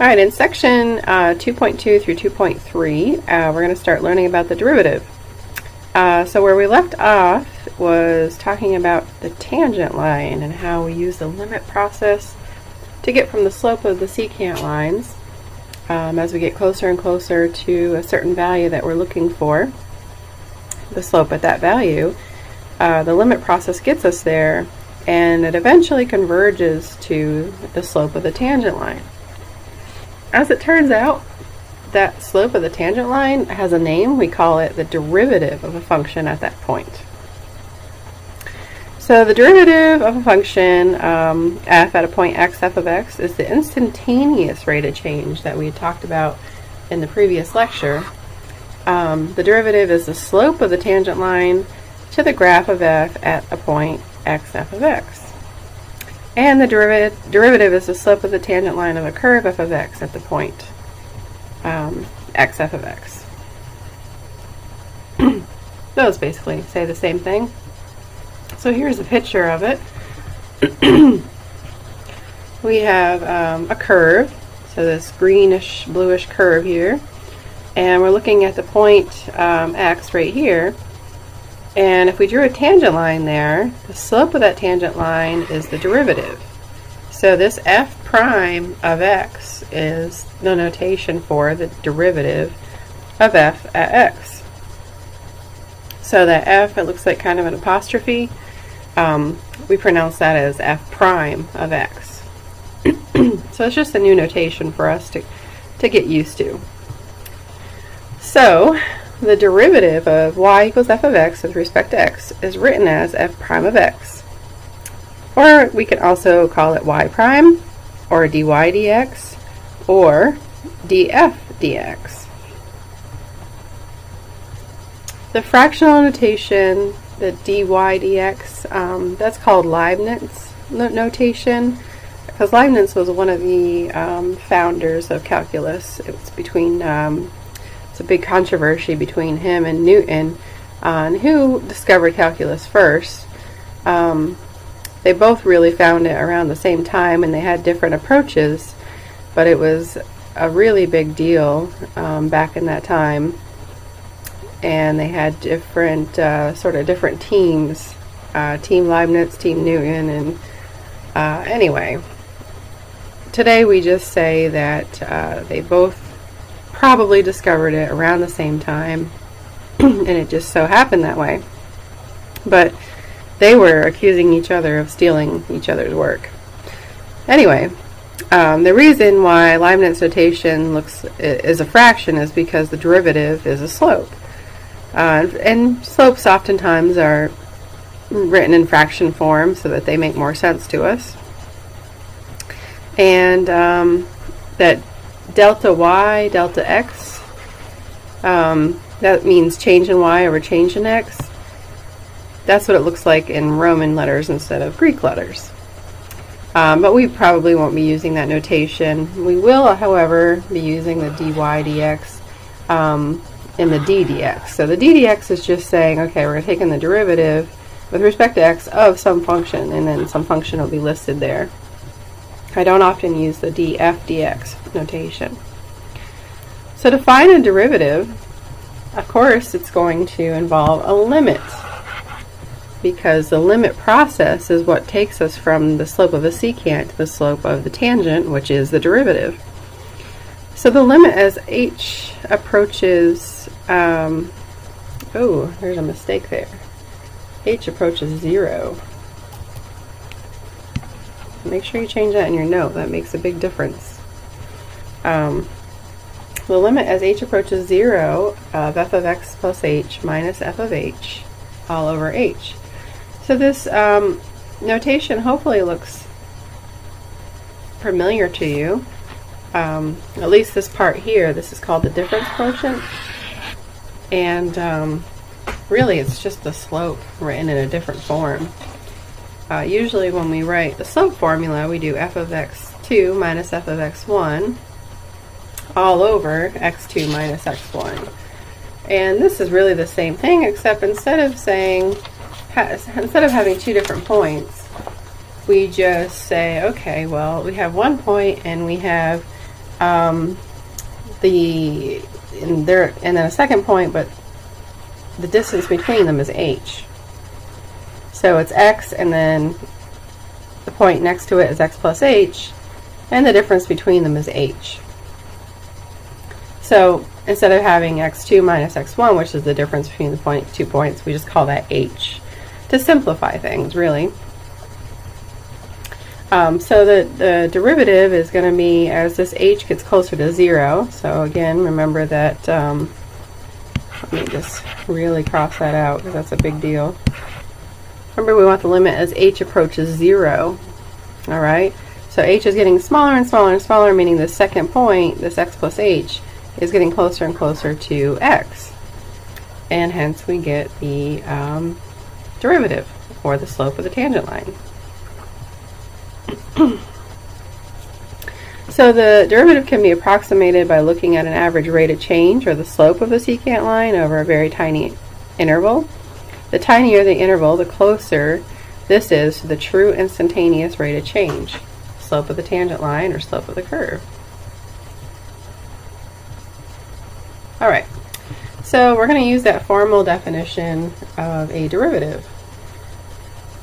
All right, in section uh, 2.2 through 2.3, uh, we're going to start learning about the derivative. Uh, so where we left off was talking about the tangent line and how we use the limit process to get from the slope of the secant lines um, as we get closer and closer to a certain value that we're looking for, the slope at that value, uh, the limit process gets us there and it eventually converges to the slope of the tangent line. As it turns out, that slope of the tangent line has a name. We call it the derivative of a function at that point. So the derivative of a function um, f at a point x f of x is the instantaneous rate of change that we had talked about in the previous lecture. Um, the derivative is the slope of the tangent line to the graph of f at a point x f of x. And the derivative, derivative is the slope of the tangent line of a curve f of x at the point um, x f of x. Those basically say the same thing. So here's a picture of it. we have um, a curve, so this greenish bluish curve here, and we're looking at the point um, x right here. And if we drew a tangent line there, the slope of that tangent line is the derivative. So this f prime of x is the notation for the derivative of f at x. So that f, it looks like kind of an apostrophe, um, we pronounce that as f prime of x. so it's just a new notation for us to, to get used to. So the derivative of y equals f of x with respect to x is written as f prime of x. Or we can also call it y prime, or dy dx, or df dx. The fractional notation the dy dx. Um, that's called Leibniz notation because Leibniz was one of the um, founders of calculus. It was between um, it's a big controversy between him and Newton on who discovered calculus first. Um, they both really found it around the same time, and they had different approaches, but it was a really big deal um, back in that time and they had different uh, sort of different teams uh, team leibniz team newton and uh, anyway today we just say that uh, they both probably discovered it around the same time and it just so happened that way but they were accusing each other of stealing each other's work anyway um, the reason why Leibniz notation looks is a fraction is because the derivative is a slope. Uh, and slopes oftentimes are written in fraction form so that they make more sense to us. And um, that delta y, delta x, um, that means change in y over change in x. That's what it looks like in Roman letters instead of Greek letters. Um, but we probably won't be using that notation. We will, however, be using the dy dx um, in the d dx. So the d dx is just saying, okay, we're taking the derivative with respect to x of some function, and then some function will be listed there. I don't often use the df dx notation. So to find a derivative, of course, it's going to involve a limit because the limit process is what takes us from the slope of a secant to the slope of the tangent, which is the derivative. So the limit as h approaches, um, oh, there's a mistake there. h approaches 0. Make sure you change that in your note. That makes a big difference. Um, the limit as h approaches 0 of f of x plus h minus f of h all over h. So this um, notation hopefully looks familiar to you um, at least this part here, this is called the difference quotient. And um, really it's just the slope written in a different form. Uh, usually when we write the slope formula, we do f of x2 minus f of x1 all over x2 minus x1. And this is really the same thing, except instead of saying, instead of having two different points, we just say, okay, well, we have one point and we have um, the and there and then a second point, but the distance between them is h. So it's x, and then the point next to it is x plus h, and the difference between them is h. So instead of having x2 minus x1, which is the difference between the point, two points, we just call that h to simplify things, really. Um, so the, the derivative is going to be as this h gets closer to 0. So again, remember that, um, let me just really cross that out because that's a big deal. Remember we want the limit as h approaches 0. Alright, so h is getting smaller and smaller and smaller, meaning the second point, this x plus h, is getting closer and closer to x. And hence we get the um, derivative, or the slope of the tangent line. so the derivative can be approximated by looking at an average rate of change, or the slope of the secant line, over a very tiny interval. The tinier the interval, the closer this is to the true instantaneous rate of change, slope of the tangent line, or slope of the curve. All right, so we're going to use that formal definition of a derivative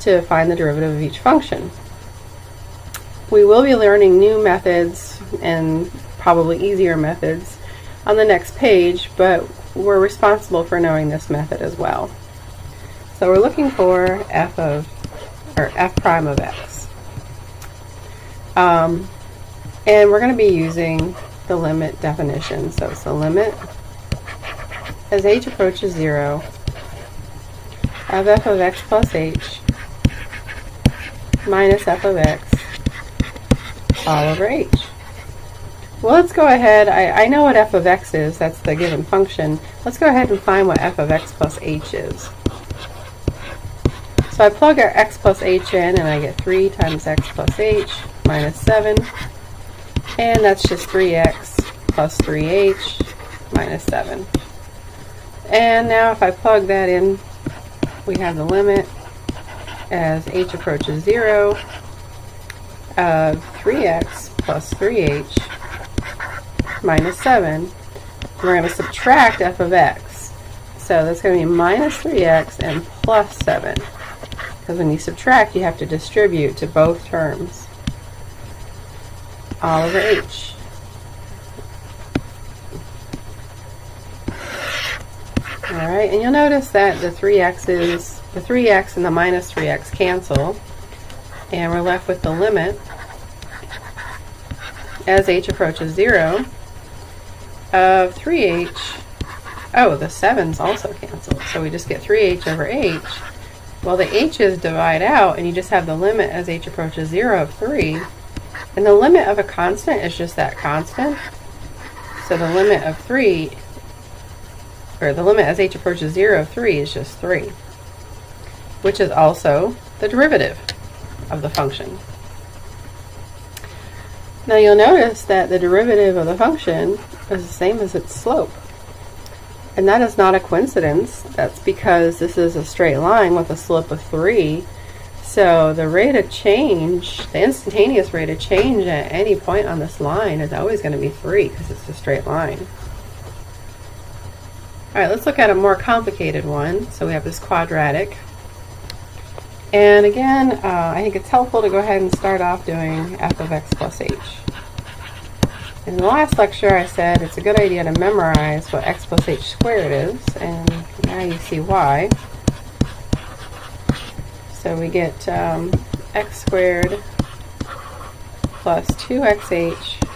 to find the derivative of each function. We will be learning new methods and probably easier methods on the next page, but we're responsible for knowing this method as well. So we're looking for f of, or f prime of x. Um, and we're going to be using the limit definition. So it's the limit as h approaches 0 of f of x plus h minus f of x all over h. Well, let's go ahead. I, I know what f of x is. That's the given function. Let's go ahead and find what f of x plus h is. So I plug our x plus h in, and I get 3 times x plus h minus 7. And that's just 3x plus 3h minus 7. And now if I plug that in, we have the limit as h approaches 0 of 3x plus 3h minus 7. We're going to subtract f of x. So that's going to be minus 3x and plus 7. Because when you subtract, you have to distribute to both terms. All over h. Alright, and you'll notice that the 3x's, the 3x and the minus 3x cancel, and we're left with the limit as h approaches 0 of 3h, oh, the 7's also cancel, so we just get 3h over h. Well, the h's divide out, and you just have the limit as h approaches 0 of 3, and the limit of a constant is just that constant, so the limit of 3 or the limit as h approaches 0 of 3 is just 3, which is also the derivative of the function. Now you'll notice that the derivative of the function is the same as its slope. And that is not a coincidence. That's because this is a straight line with a slope of 3. So the rate of change, the instantaneous rate of change at any point on this line is always going to be 3 because it's a straight line. Alright, let's look at a more complicated one. So we have this quadratic. And again, uh, I think it's helpful to go ahead and start off doing f of x plus h. In the last lecture I said it's a good idea to memorize what x plus h squared is, and now you see why. So we get um, x squared plus 2xh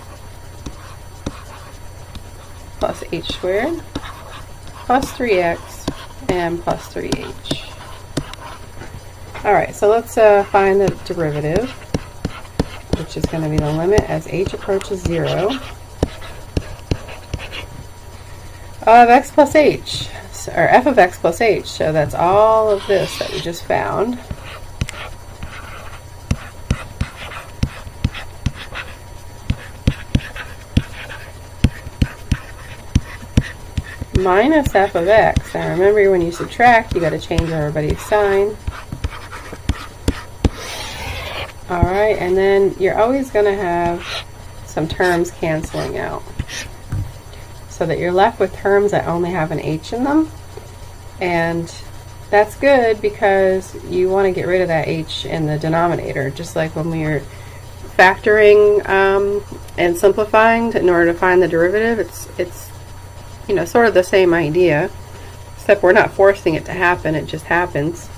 plus h squared plus 3x and plus 3h. Alright, so let's uh, find the derivative, which is going to be the limit as h approaches 0 of x plus h, or f of x plus h. So that's all of this that we just found. minus f of x. Now remember when you subtract, you got to change everybody's sign. Alright, and then you're always going to have some terms canceling out. So that you're left with terms that only have an h in them. And that's good because you want to get rid of that h in the denominator, just like when we are factoring um, and simplifying to, in order to find the derivative. It's, it's, you know, sort of the same idea, except we're not forcing it to happen, it just happens.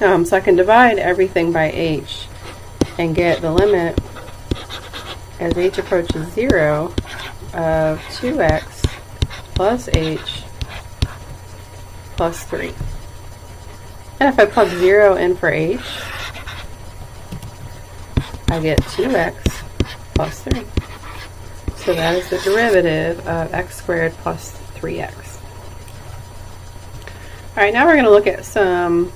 Um, so I can divide everything by h and get the limit as h approaches 0 of 2x plus h plus 3. And if I plug 0 in for h, I get 2x plus 3. So that is the derivative of x squared plus 3x. Alright, now we're going to look at some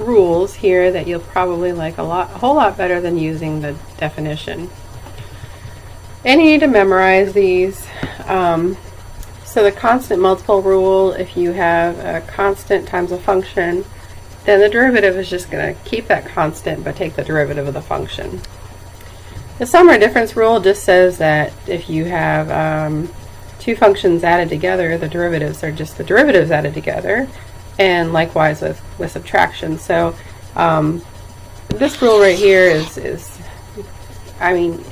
rules here that you'll probably like a lot, a whole lot better than using the definition. And you need to memorize these. Um, so the constant multiple rule, if you have a constant times a function, then the derivative is just going to keep that constant but take the derivative of the function. The sum or difference rule just says that if you have um, two functions added together, the derivatives are just the derivatives added together and likewise with, with subtraction. So um, this rule right here is, is, I mean,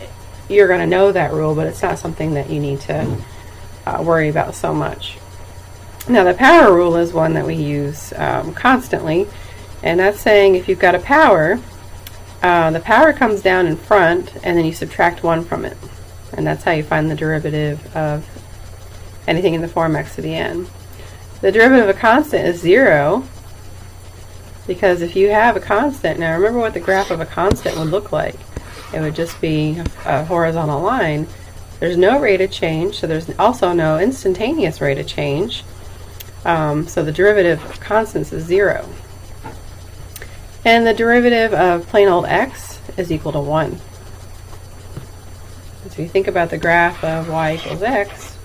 you're going to know that rule, but it's not something that you need to uh, worry about so much. Now the power rule is one that we use um, constantly, and that's saying if you've got a power, uh, the power comes down in front, and then you subtract 1 from it. And that's how you find the derivative of anything in the form x to the n. The derivative of a constant is 0 because if you have a constant, now remember what the graph of a constant would look like. It would just be a horizontal line. There's no rate of change, so there's also no instantaneous rate of change. Um, so the derivative of constants is 0. And the derivative of plain old x is equal to 1. So you think about the graph of y equals x,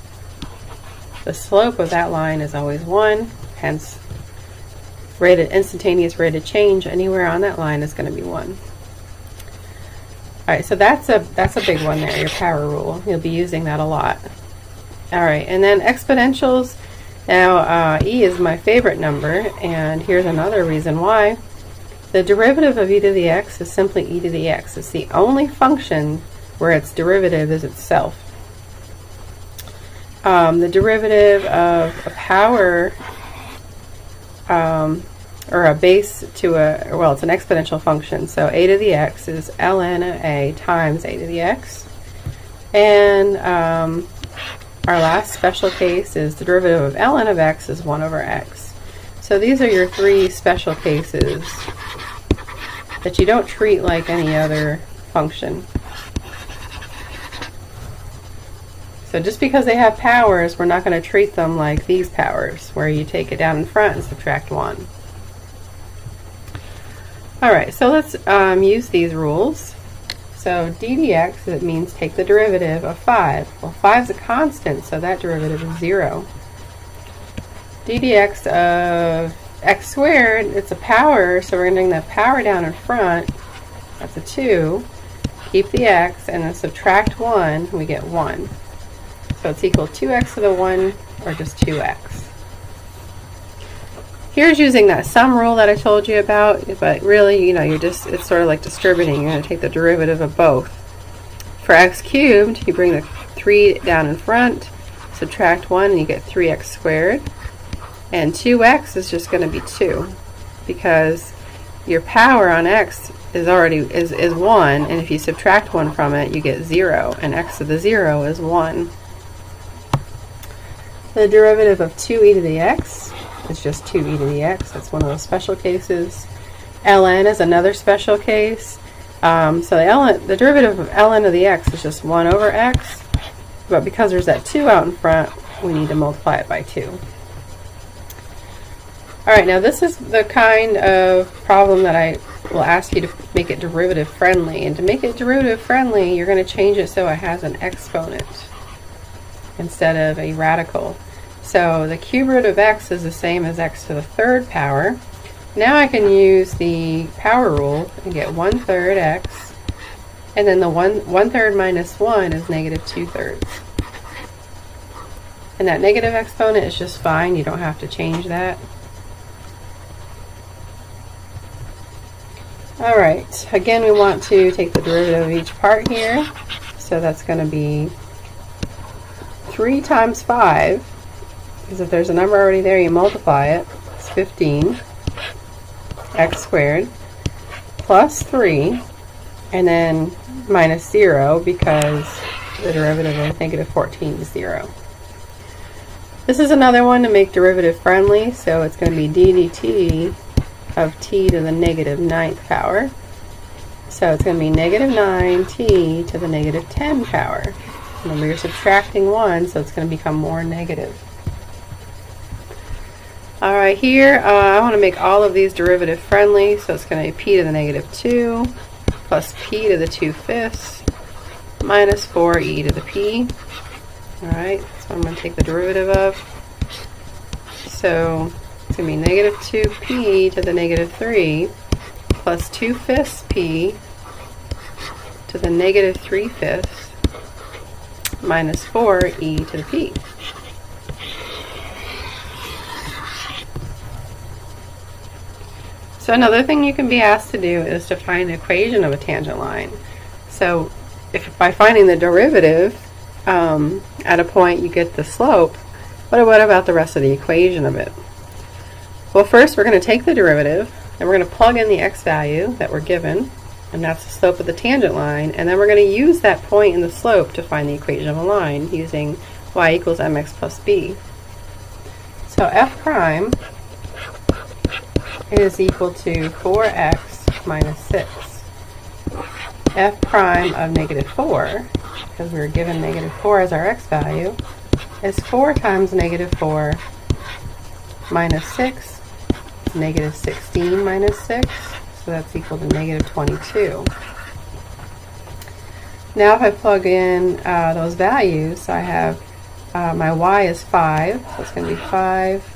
the slope of that line is always 1, hence rate of, instantaneous rate of change anywhere on that line is going to be 1. Alright, so that's a that's a big one there, your power rule. You'll be using that a lot. Alright, and then exponentials. Now, uh, e is my favorite number, and here's another reason why. The derivative of e to the x is simply e to the x. It's the only function where its derivative is itself. Um, the derivative of a power um, or a base to a, well, it's an exponential function. So a to the x is ln of a times a to the x. And um, our last special case is the derivative of ln of x is 1 over x. So these are your three special cases that you don't treat like any other function. So just because they have powers, we're not going to treat them like these powers, where you take it down in front and subtract 1. Alright, so let's um, use these rules. So d dx, it means take the derivative of 5. Well, 5 is a constant, so that derivative is 0. d dx of x squared, it's a power, so we're going to bring the power down in front. That's a 2. Keep the x, and then subtract 1, we get 1. So it's equal to 2x to the 1 or just 2x. Here's using that sum rule that I told you about, but really, you know, you're just, it's sort of like distributing. You're going to take the derivative of both. For x cubed, you bring the 3 down in front, subtract 1, and you get 3x squared. And 2x is just going to be 2, because your power on x is already is, is 1, and if you subtract 1 from it, you get 0, and x to the 0 is 1. The derivative of 2e to the x is just 2e to the x. That's one of those special cases. ln is another special case. Um, so the, ln, the derivative of ln of the x is just 1 over x. But because there's that 2 out in front, we need to multiply it by 2. Alright, now this is the kind of problem that I will ask you to make it derivative friendly. And to make it derivative friendly, you're going to change it so it has an exponent instead of a radical. So the cube root of x is the same as x to the third power. Now I can use the power rule and get 1 third x And then the one, one third minus one is negative two thirds. And that negative exponent is just fine. You don't have to change that. All right, again, we want to take the derivative of each part here. So that's going to be 3 times 5, because if there's a number already there, you multiply it. It's 15, x squared, plus 3, and then minus 0, because the derivative of negative 14 is 0. This is another one to make derivative friendly, so it's going to be d dt of t to the negative ninth power. So it's going to be negative 9t to the negative 10 power. Remember, you're subtracting 1, so it's going to become more negative. All right, here uh, I want to make all of these derivative friendly, so it's going to be p to the negative 2 plus p to the 2 fifths minus 4e to the p. All right, so I'm going to take the derivative of. So it's going to be negative 2p to the negative 3 plus 2 fifths p to the negative 3 fifths minus 4e to the p. So another thing you can be asked to do is to find the equation of a tangent line. So if by finding the derivative um, at a point you get the slope, what, what about the rest of the equation of it? Well, first we're going to take the derivative, and we're going to plug in the x value that we're given, and that's the slope of the tangent line, and then we're going to use that point in the slope to find the equation of a line using y equals mx plus b. So f prime is equal to 4x minus 6. f prime of negative 4, because we were given negative 4 as our x value, is 4 times negative 4 minus 6 negative 16 minus 6, so that's equal to negative 22. Now if I plug in uh, those values, I have uh, my y is 5, so it's going to be 5.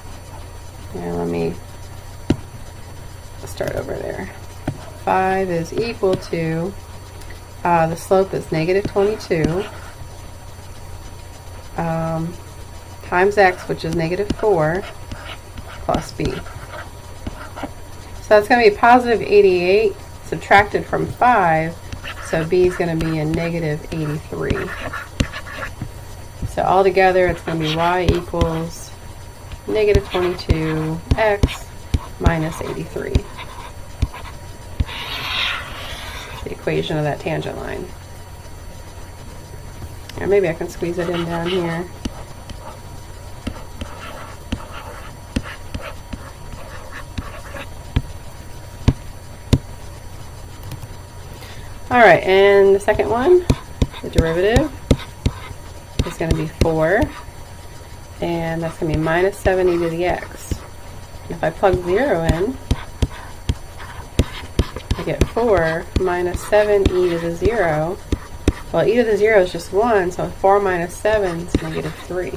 And let me start over there. 5 is equal to, uh, the slope is negative 22, um, times x, which is negative 4, plus b. So that's going to be positive 88 subtracted from 5, so b is going to be a negative 83. So altogether it's going to be y equals negative 22x minus 83. The equation of that tangent line. Or maybe I can squeeze it in down here. All right, and the second one, the derivative, is going to be 4, and that's going to be minus 7 e to the x. And if I plug 0 in, get 4 minus 7 e to the 0. Well, e to the 0 is just 1, so 4 minus 7 is negative 3.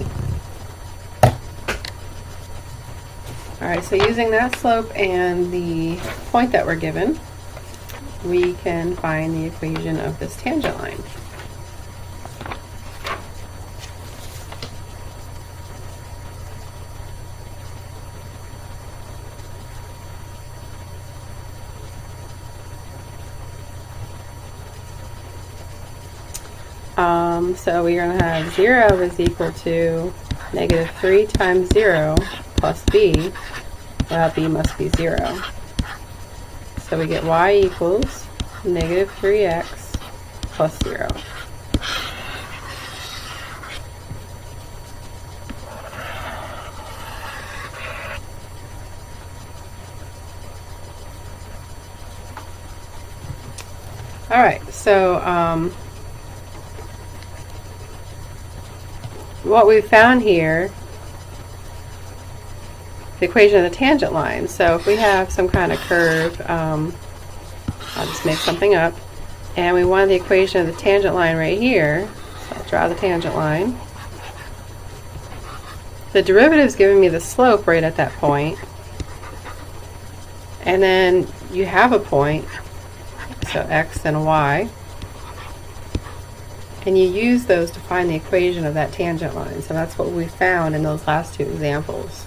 Alright, so using that slope and the point that we're given, we can find the equation of this tangent line. Um, so we're going to have 0 is equal to negative 3 times 0 plus b. Well, b must be 0. So we get y equals negative 3x plus 0. All right, so um, what we've found here the equation of the tangent line. So if we have some kind of curve, um, I'll just make something up, and we want the equation of the tangent line right here, so I'll draw the tangent line. The derivative is giving me the slope right at that point, and then you have a point, so x and y, And you use those to find the equation of that tangent line. So that's what we found in those last two examples.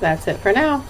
That's it for now.